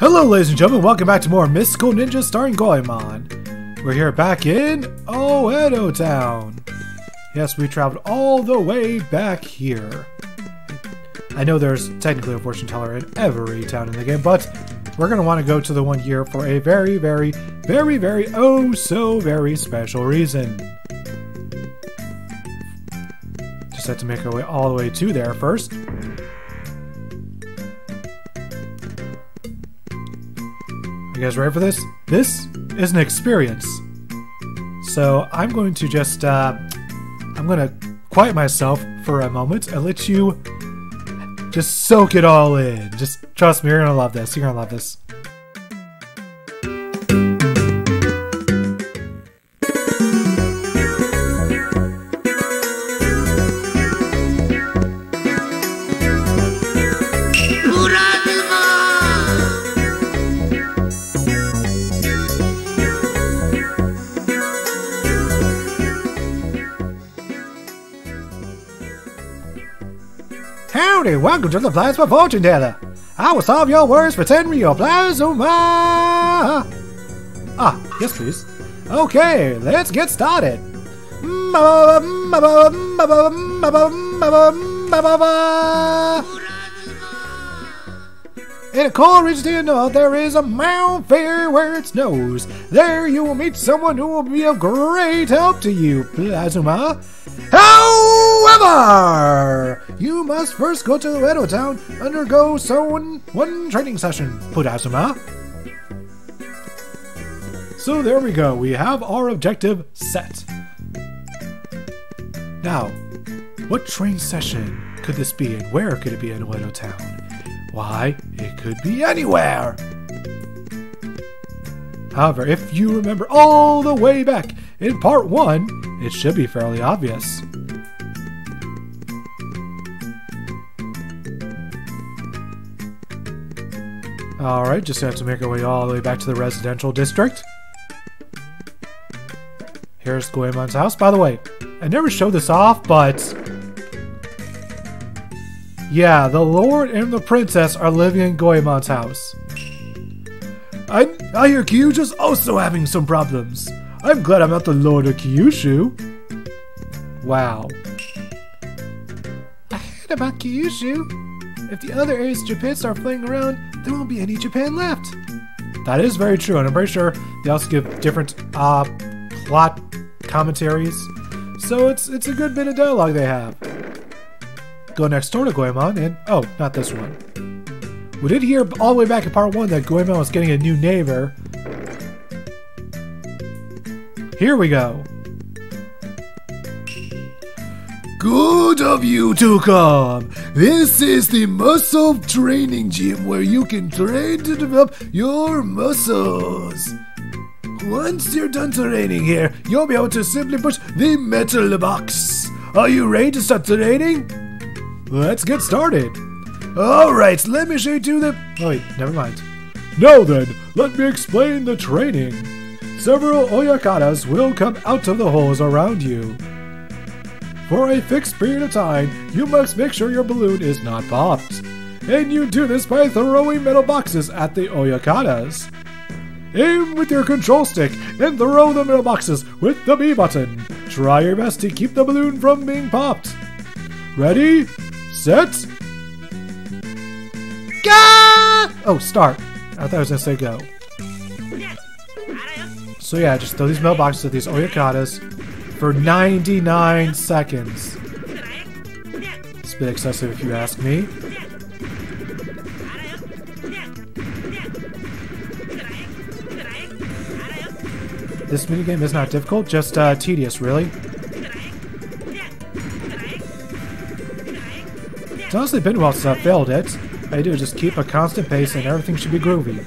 Hello, ladies and gentlemen. Welcome back to more Mystical Ninja starring Goemon. We're here back in Oedo Town. Yes, we traveled all the way back here. I know there's technically a fortune teller in every town in the game, but we're going to want to go to the one here for a very, very, very, very, oh so very special reason. Just have to make our way all the way to there first. You guys ready for this? This is an experience. So I'm going to just, uh, I'm going to quiet myself for a moment and let you just soak it all in. Just trust me, you're going to love this. You're going to love this. Howdy, welcome to the Plasma Fortune Teller. I will solve your worries for 10 real plasma. Ah, yes please. Okay, let's get started. In a region to the north, there is a Mount Fear where it snows. There you will meet someone who will be of great help to you, Plasma. However, you must first go to Oedo Town, undergo someone one training session, Plasma. So there we go, we have our objective set. Now, what train session could this be and where could it be in Oedo Town? Why, it could be anywhere! However, if you remember all the way back in part 1, it should be fairly obvious. Alright, just have to make our way all the way back to the residential district. Here's Goemon's house. By the way, I never showed this off, but... Yeah, the Lord and the Princess are living in Goemon's house. I, I hear Kyushu's also having some problems. I'm glad I'm not the Lord of Kyushu. Wow. I heard about Kyushu. If the other areas of Japan start flying around, there won't be any Japan left. That is very true, and I'm pretty sure they also give different uh, plot commentaries. So it's it's a good bit of dialogue they have. Go next door to Goemon, and oh, not this one. We did hear all the way back in part one that Goemon was getting a new neighbor. Here we go. Good of you to come. This is the muscle training gym where you can train to develop your muscles. Once you're done training here, you'll be able to simply push the metal box. Are you ready to start training? Let's get started. Alright, let me show you to the... Oh wait, never mind. Now then, let me explain the training. Several Oyakatas will come out of the holes around you. For a fixed period of time, you must make sure your balloon is not popped. And you do this by throwing metal boxes at the Oyakatas. Aim with your control stick and throw the metal boxes with the B button. Try your best to keep the balloon from being popped. Ready? Set? Go! Oh, start. I thought I was gonna say go. So yeah, just throw these mailboxes at these Oyakatas for 99 seconds. It's a bit excessive if you ask me. This minigame is not difficult, just uh, tedious, really. It's honestly been a while since I failed it. I do just keep a constant pace and everything should be groovy.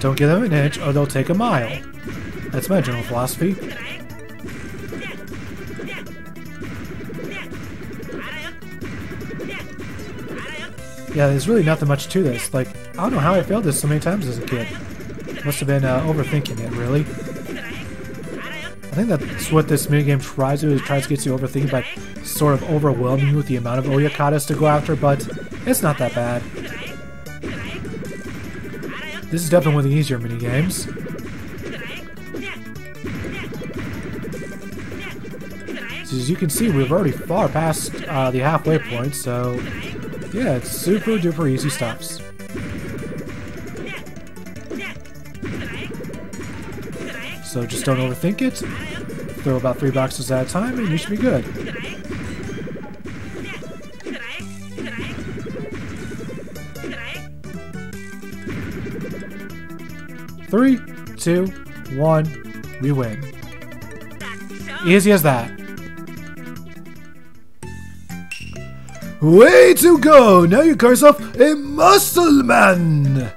Don't give them an inch or they'll take a mile. That's my general philosophy. Yeah, there's really nothing much to this. Like, I don't know how I failed this so many times as a kid. Must have been uh, overthinking it, really. I think that's what this minigame tries to do, is tries to get you overthinking by sort of overwhelming you with the amount of Oyakatas to go after, but it's not that bad. This is definitely one of the easier minigames. As you can see, we've already far past uh, the halfway point, so yeah, it's super duper easy stops. So just don't overthink it. Throw about three boxes at a time and you should be good. Three, two, one, we win. Easy as that. Way to go! Now you call yourself a muscle man!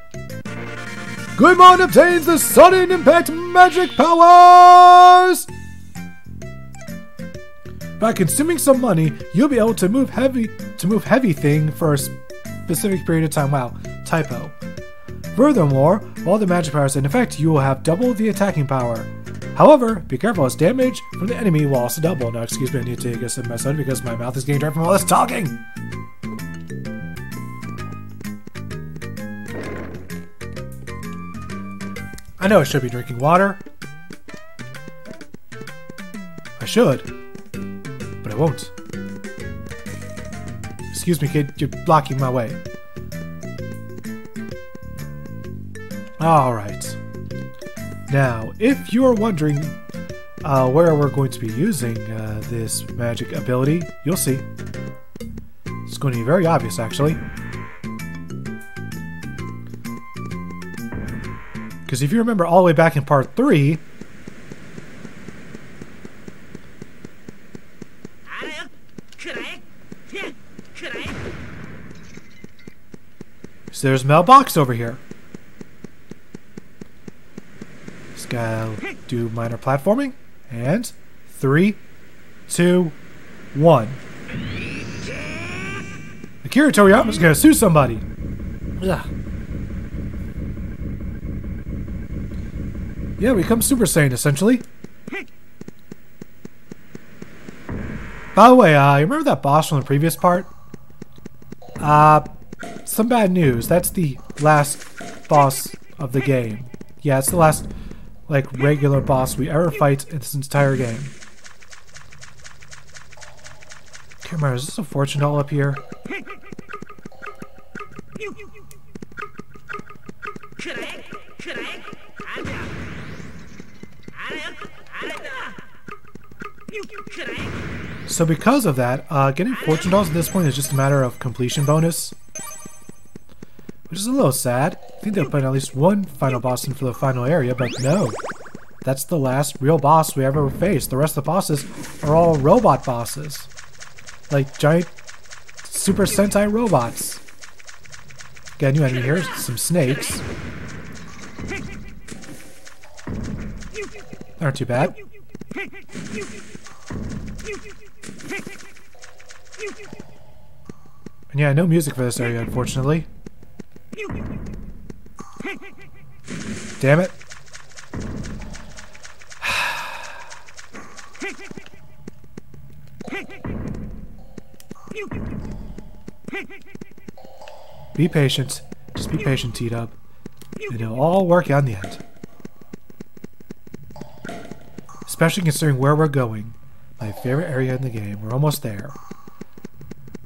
Goemon obtains the sudden impact magic powers! By consuming some money, you'll be able to move heavy to move heavy thing for a specific period of time. Wow, typo. Furthermore, while the magic power is in effect, you will have double the attacking power. However, be careful as damage from the enemy will also double. Now, excuse me, I need to take a sip of my because my mouth is getting dry from all this talking. I know I should be drinking water. I should, won't. Excuse me, kid, you're blocking my way. Alright. Now, if you are wondering uh, where we're going to be using uh, this magic ability, you'll see. It's going to be very obvious, actually. Because if you remember all the way back in part 3, so there's mailbox over here. Just gotta do minor platforming. And three, two, one. Akira Toriyama's gonna sue somebody. Ugh. Yeah, we become Super Saiyan, essentially. By the way, uh, you remember that boss from the previous part? Uh, some bad news. That's the last boss of the game. Yeah, it's the last, like, regular boss we ever fight in this entire game. Can't remember, is this a fortune doll up here? So because of that, uh, getting fortune dolls at this point is just a matter of completion bonus. Which is a little sad. I think they'll put at least one final boss in for the final area, but no. That's the last real boss we ever faced. The rest of the bosses are all robot bosses. Like giant Super Sentai robots. Got a new enemy here, some snakes. Aren't too bad. And yeah, no music for this area, unfortunately. Damn it. be patient. Just be patient, T-Dub. It'll all work out in the end. Especially considering where we're going. My favorite area in the game. We're almost there.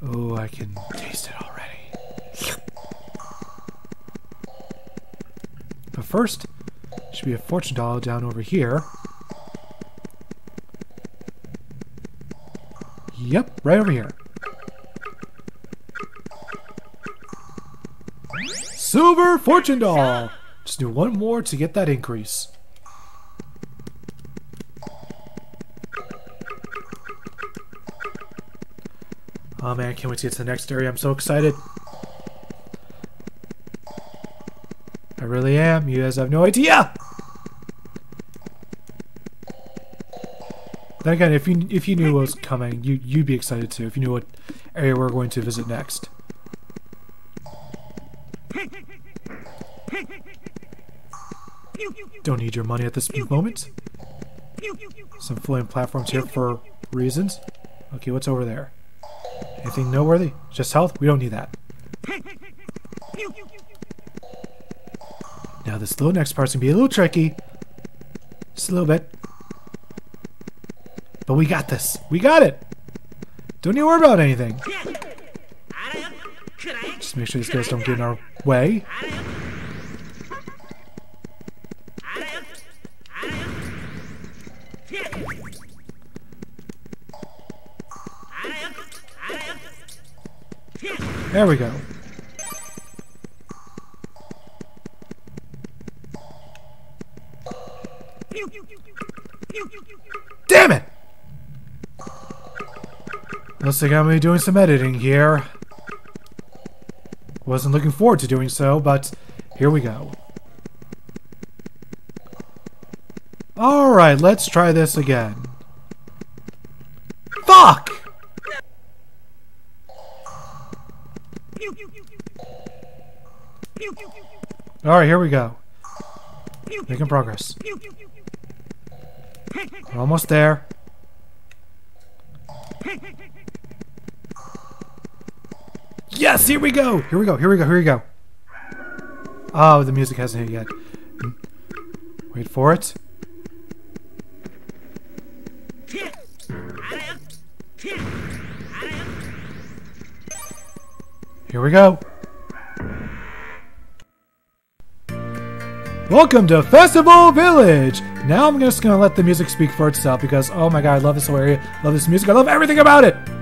Oh, I can taste it first, should be a fortune doll down over here. Yep, right over here. Silver fortune doll! Just do one more to get that increase. Oh man, can't wait to get to the next area. I'm so excited. Really am. You guys have no idea. Then again, if you if you knew what was coming, you you'd be excited too. If you knew what area we're going to visit next. Don't need your money at this moment. Some floating platforms here for reasons. Okay, what's over there? Anything noteworthy? Just health? We don't need that. This little next part's gonna be a little tricky. Just a little bit. But we got this. We got it. Don't even worry about anything. Just make sure these guys don't get in our way. There we go. Looks like I'm gonna be doing some editing here. Wasn't looking forward to doing so, but here we go. Alright, let's try this again. Fuck! Alright, here we go. Making progress. We're almost there. Yes, here we go! Here we go, here we go, here we go. Oh, the music hasn't hit yet. Wait for it. Here we go. Welcome to Festival Village! Now I'm just gonna let the music speak for itself because, oh my god, I love this whole area, love this music, I love everything about it!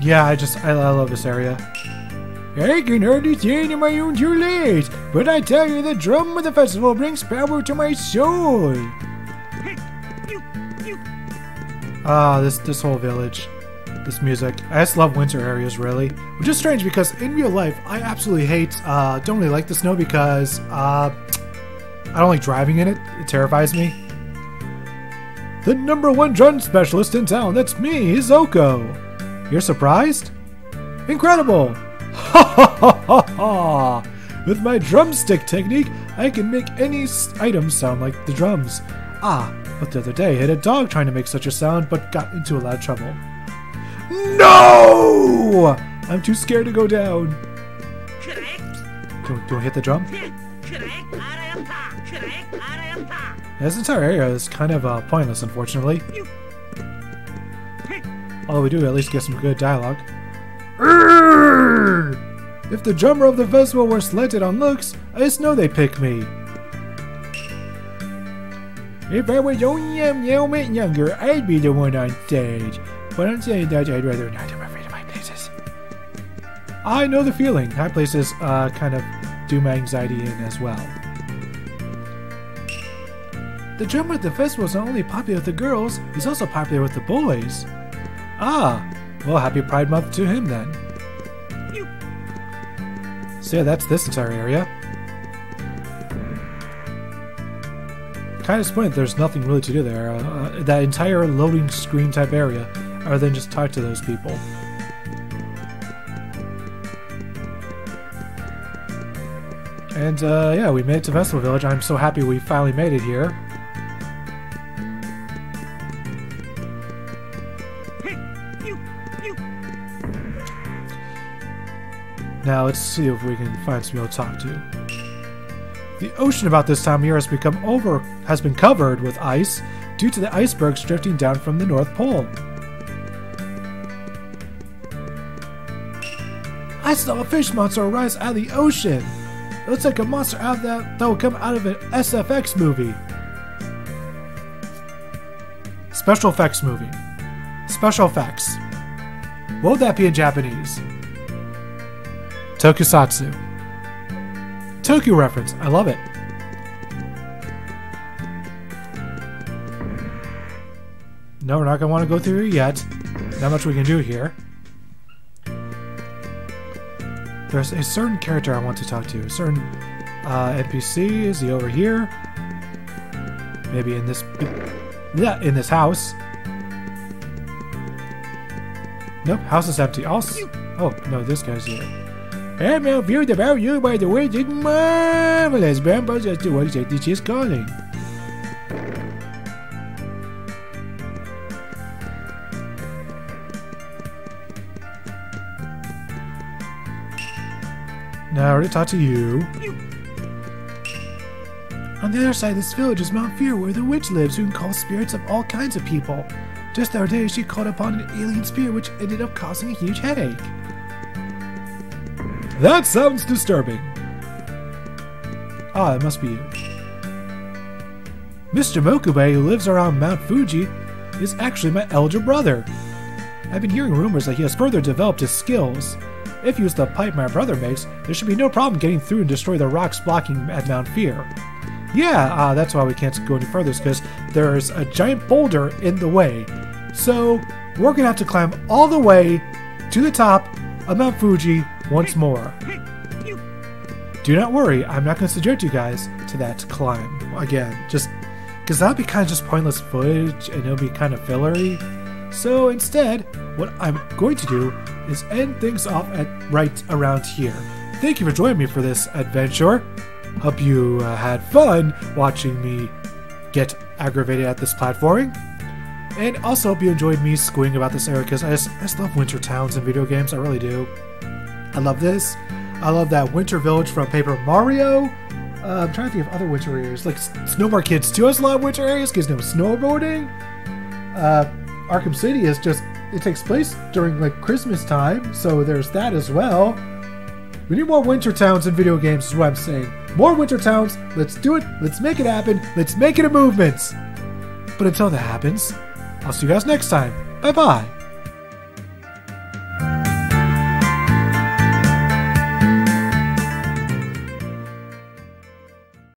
Yeah, I just, I, I love this area. I can hardly stand in my own two legs, but I tell you, the drum of the festival brings power to my soul. Ah, this this whole village, this music. I just love winter areas, really. Which is strange because in real life, I absolutely hate, uh, don't really like the snow because, uh, I don't like driving in it. It terrifies me. The number one drum specialist in town, that's me, Izoko. You're surprised? Incredible! Ha ha ha ha ha! With my drumstick technique, I can make any item sound like the drums. Ah, but the other day I hit a dog trying to make such a sound, but got into a lot of trouble. No! I'm too scared to go down. Don't, don't hit the drum? This entire area is kind of uh, pointless, unfortunately. Although we do at least get some good dialogue. If the drummer of the festival were selected on looks, I just know they pick me. If I was only a little younger, I'd be the one on stage. But I'm saying that I'd rather not. I'm afraid of high places. I know the feeling. High places uh, kind of do my anxiety in as well. The drummer at the festival is not only popular with the girls, he's also popular with the boys. Ah, well, happy Pride Month to him then. So yeah, that's this entire area. Kind of disappointed there's nothing really to do there. Uh, uh, that entire loading screen type area, other than just talk to those people. And uh, yeah, we made it to Festival Village. I'm so happy we finally made it here. Now let's see if we can find some people to talk to. The ocean about this time of year has become over has been covered with ice due to the icebergs drifting down from the North Pole. I saw a fish monster rise out of the ocean. It looks like a monster out that that will come out of an SFX movie. Special effects movie. Special effects. What would that be in Japanese? Tokusatsu. Tokyo reference. I love it. No, we're not going to want to go through yet. Not much we can do here. There's a certain character I want to talk to. A certain uh, NPC. Is he over here? Maybe in this... Yeah, in this house. Nope, house is empty. Also, oh, no, this guy's here. I'm confused about you by the way it's marvelous. Grandpa just the voice that she's calling. Now I already talked to you. On the other side of this village is Mount Fear, where the witch lives, who can call spirits of all kinds of people. Just the other day, she called upon an alien spirit, which ended up causing a huge headache. That sounds disturbing. Ah, it must be you. Mr. Mokube, who lives around Mount Fuji, is actually my elder brother. I've been hearing rumors that he has further developed his skills. If you use the pipe my brother makes, there should be no problem getting through and destroy the rocks blocking at Mount Fear. Yeah, uh, that's why we can't go any further, because there's a giant boulder in the way. So, we're gonna have to climb all the way to the top of Mount Fuji once more. Do not worry, I'm not gonna subject you guys to that climb again, just because that'd be kind of just pointless footage and it'll be kind of fillery. So instead, what I'm going to do is end things off at right around here. Thank you for joining me for this adventure. Hope you uh, had fun watching me get aggravated at this platforming. And also hope you enjoyed me squeeing about this area because I just, I just love winter towns in video games. I really do. I love this. I love that winter village from Paper Mario. Uh, I'm trying to think of other winter areas. Like Snowboard Kids 2 has a lot of winter areas because no snowboarding. Uh, Arkham City is just, it takes place during like Christmas time. So there's that as well. We need more winter towns in video games is what I'm saying. More winter towns. Let's do it. Let's make it happen. Let's make it a movement. But until that happens, I'll see you guys next time. Bye bye.